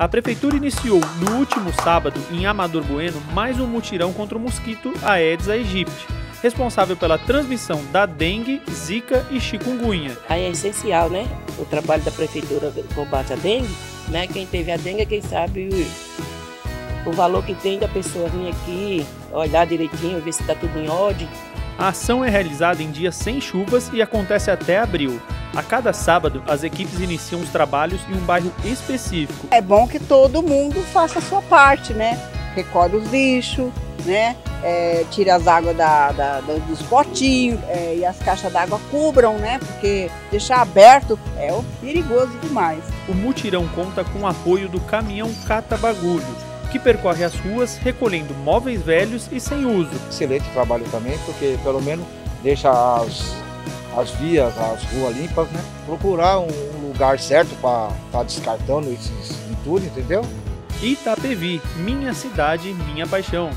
A prefeitura iniciou no último sábado, em Amador Bueno, mais um mutirão contra o mosquito Aedes aegypti, responsável pela transmissão da dengue, zika e chikungunya. Aí é essencial, né? O trabalho da prefeitura combate a dengue, né? Quem teve a dengue, quem sabe o valor que tem da pessoa vir aqui, olhar direitinho, ver se está tudo em ordem. A ação é realizada em dias sem chuvas e acontece até abril. A cada sábado, as equipes iniciam os trabalhos em um bairro específico. É bom que todo mundo faça a sua parte, né? Recolhe os lixos, né? É, tira as águas da, da, da dos potinhos é, e as caixas d'água cubram, né? Porque deixar aberto é perigoso demais. O mutirão conta com o apoio do caminhão Cata Bagulho, que percorre as ruas recolhendo móveis velhos e sem uso. Excelente trabalho também, porque pelo menos deixa as, as vias, as ruas limpas, né? Procurar um lugar certo para estar tá descartando esses entulhos, entendeu? Itapevi, minha cidade, minha paixão.